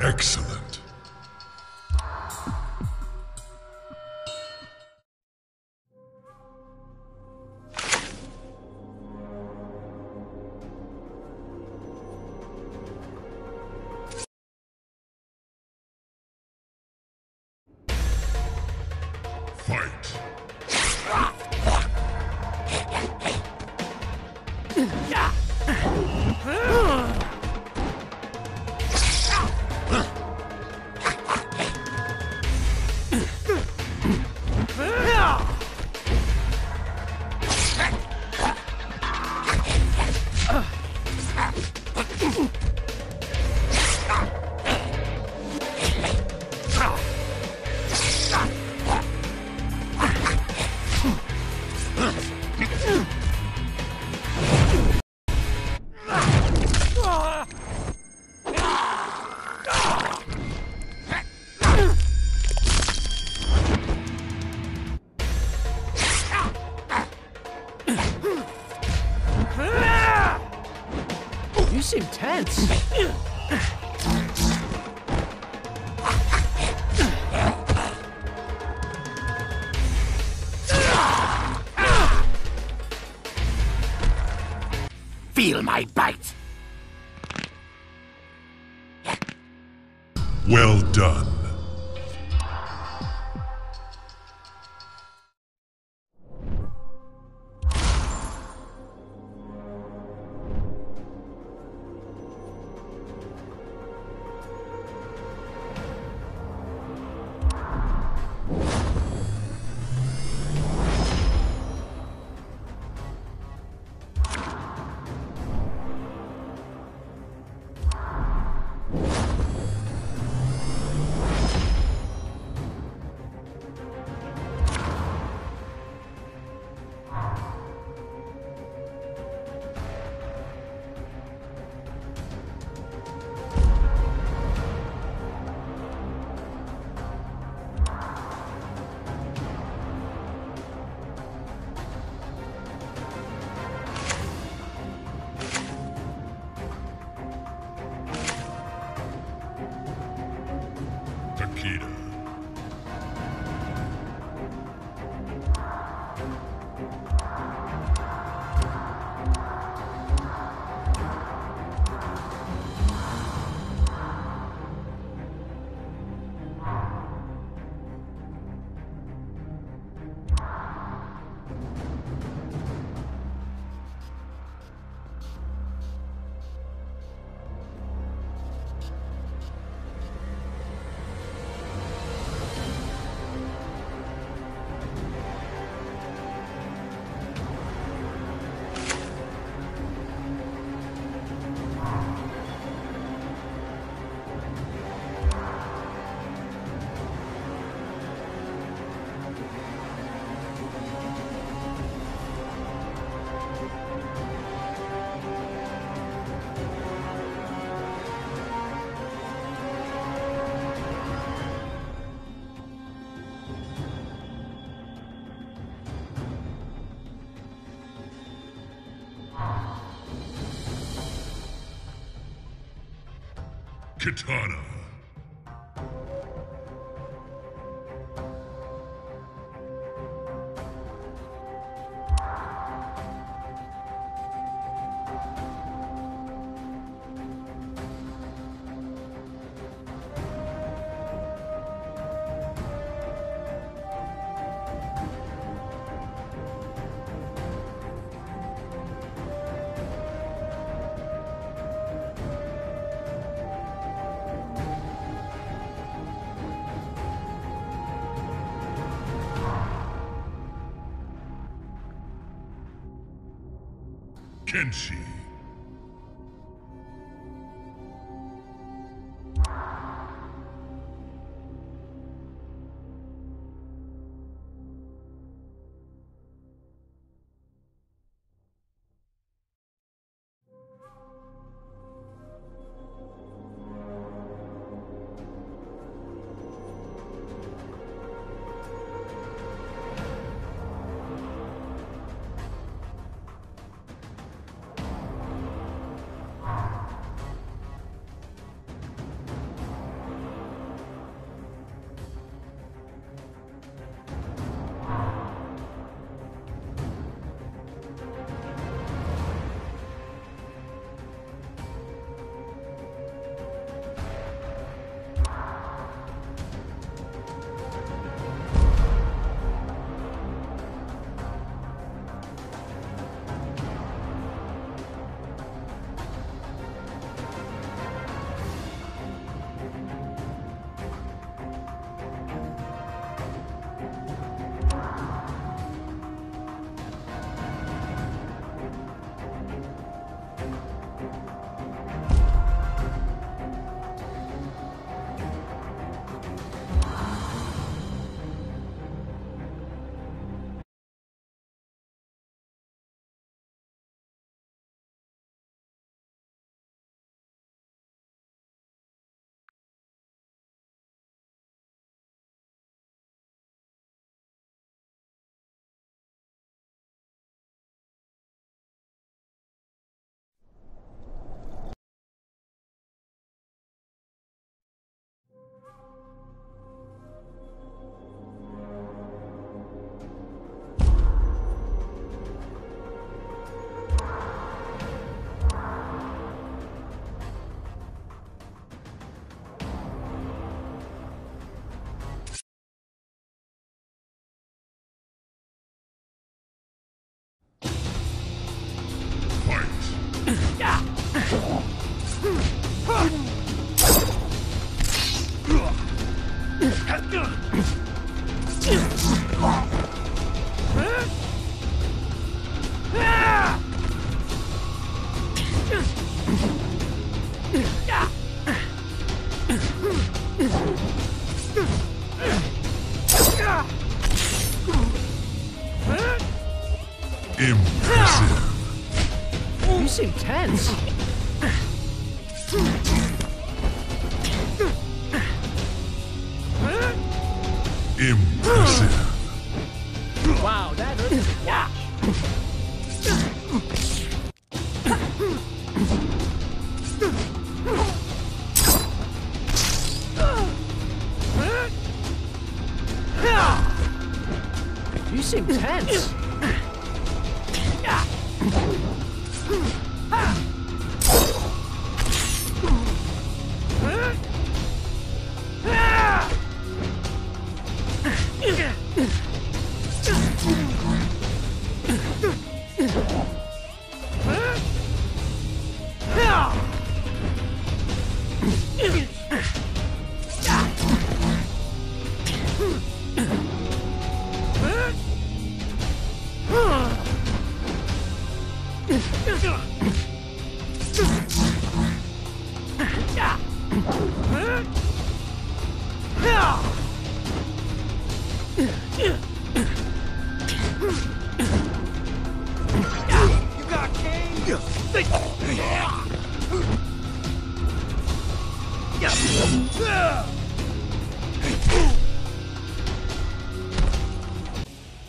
Excellent. Katana. Kenshi.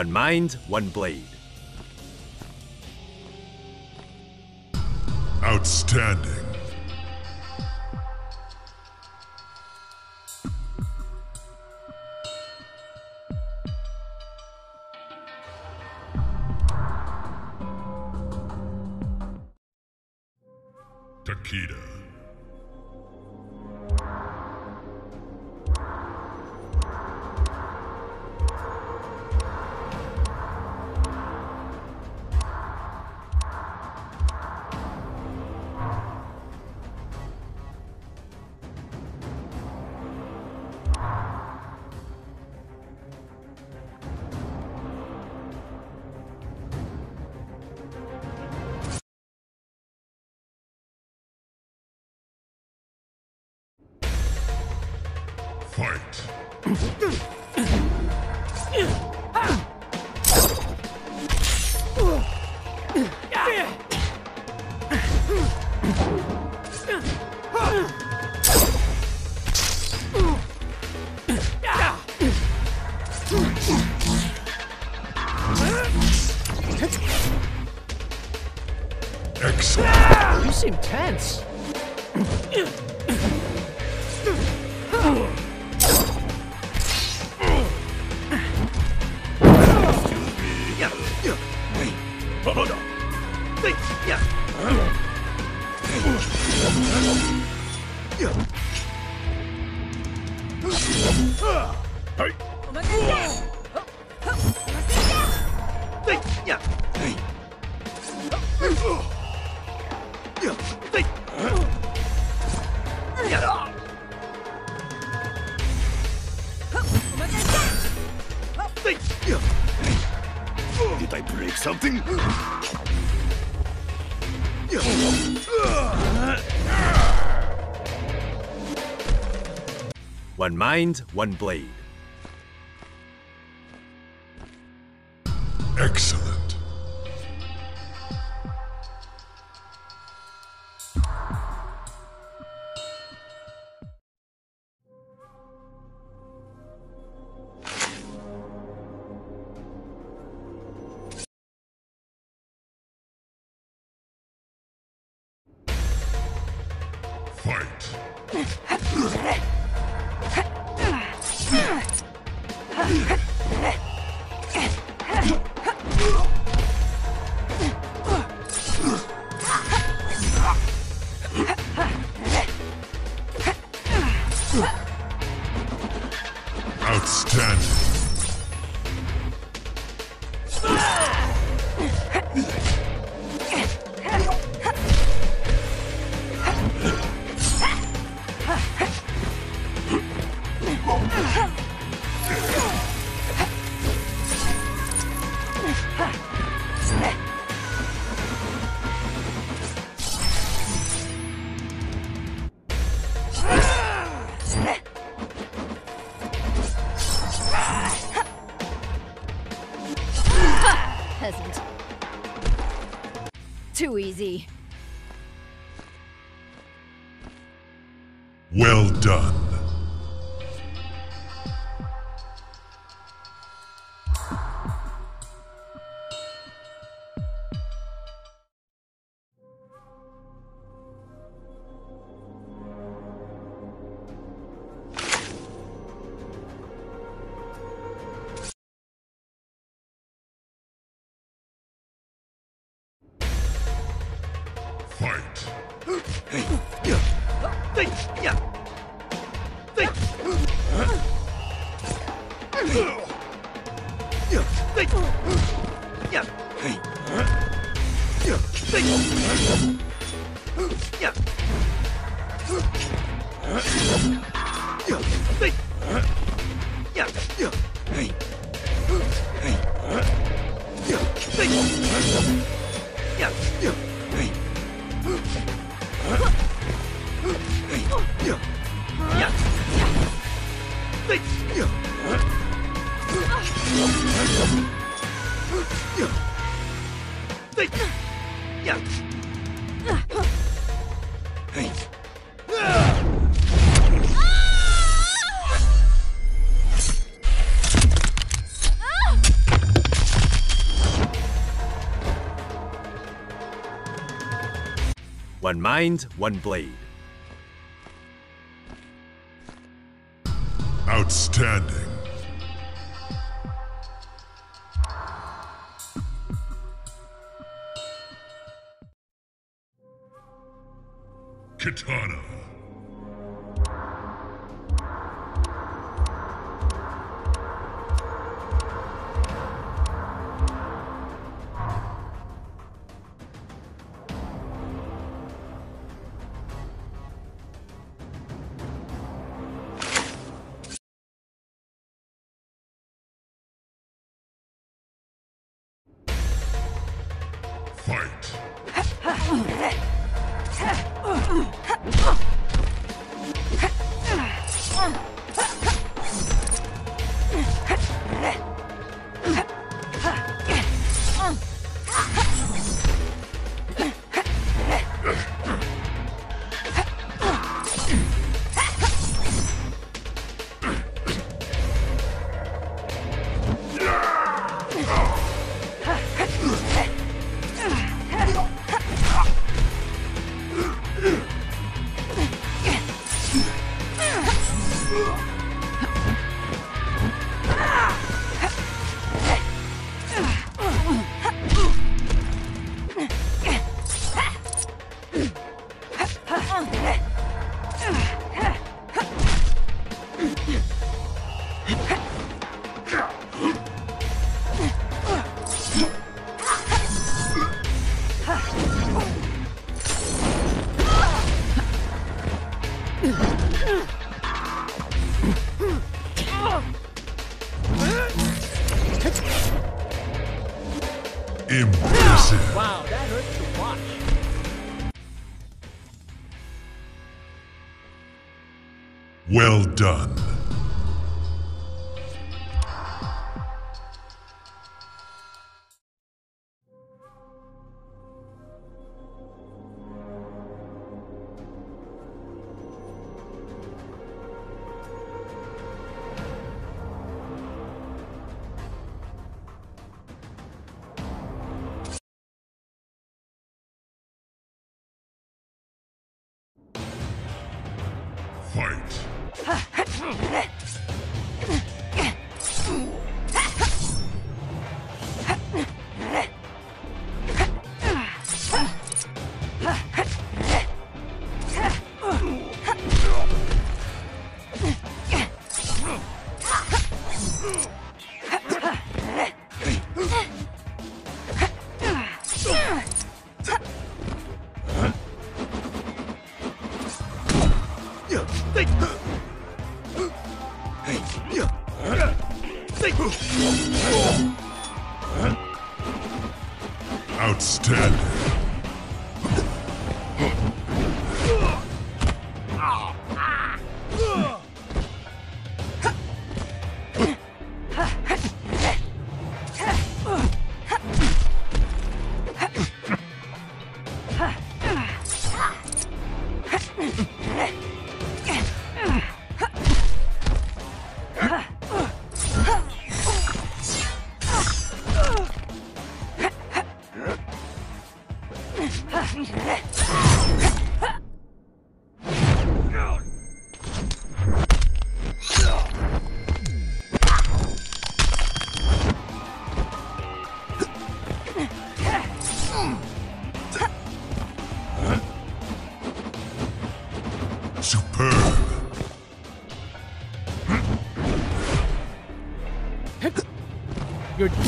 One mind, one blade. Outstanding. Excellent. One mind, one blade. Easy. Yeah. Yeah. One mind, one blade. Outstanding. Katana. Impressive. Wow, that hurts to watch. Well done.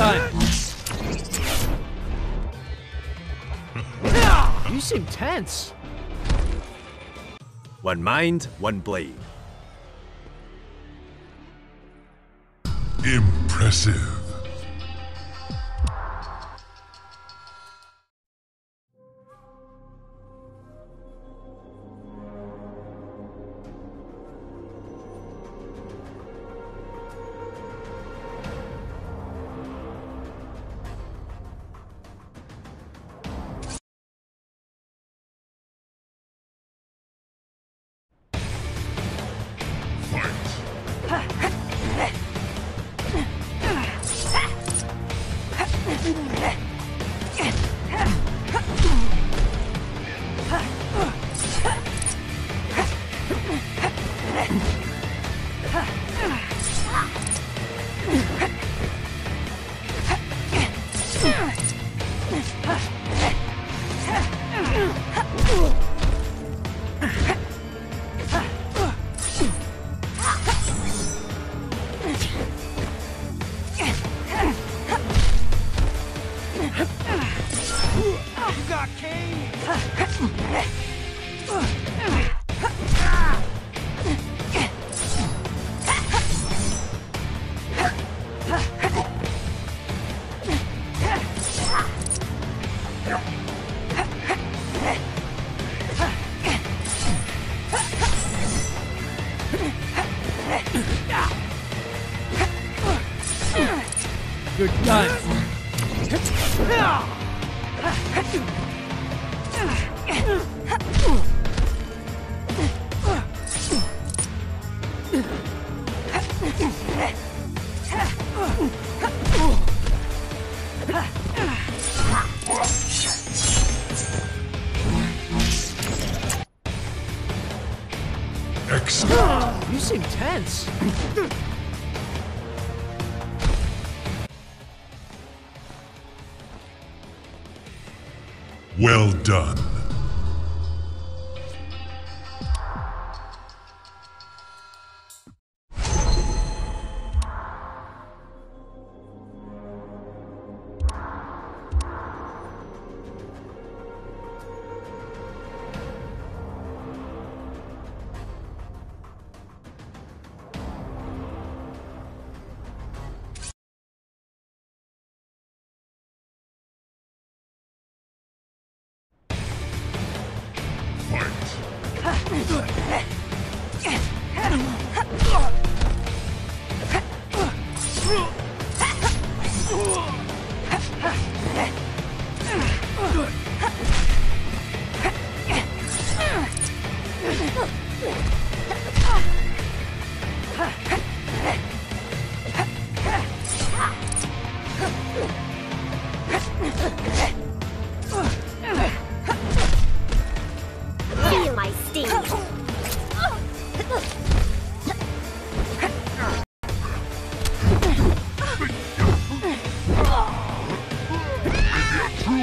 You're you seem tense. One mind, one blade. Impressive. You're done. Done.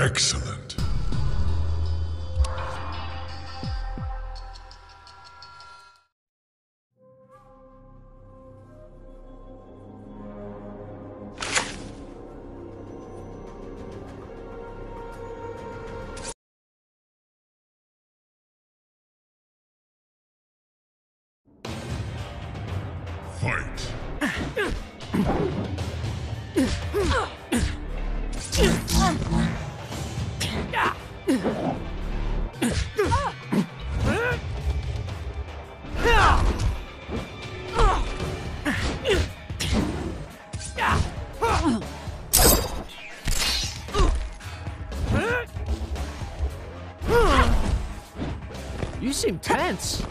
Excellent. You seem tense.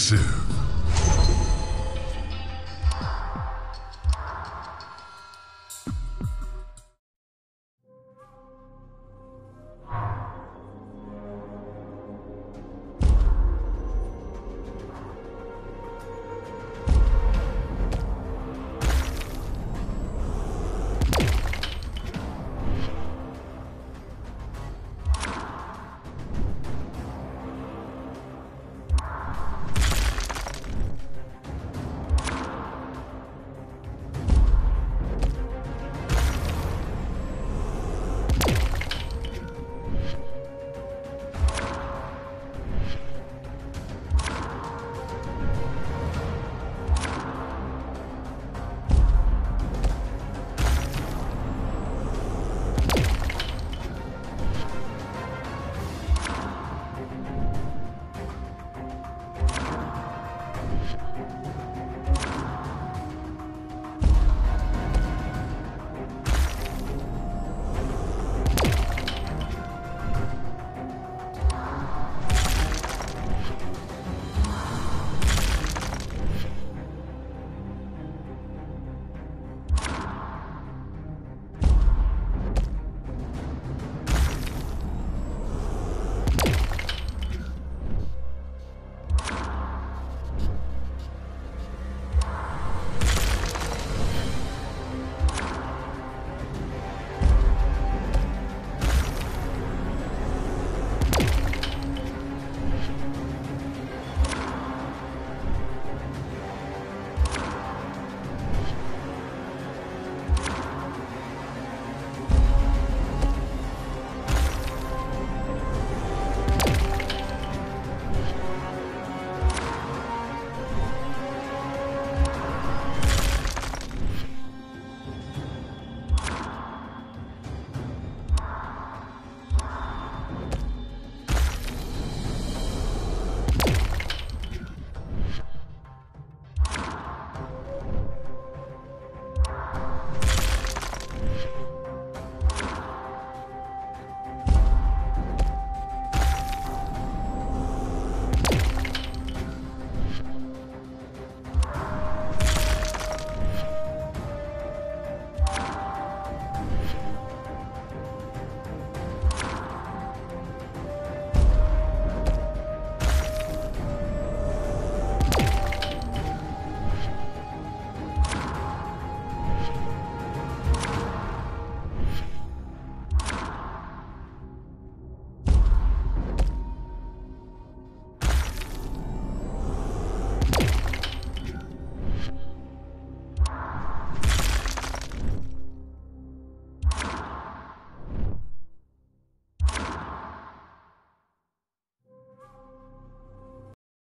Impressive.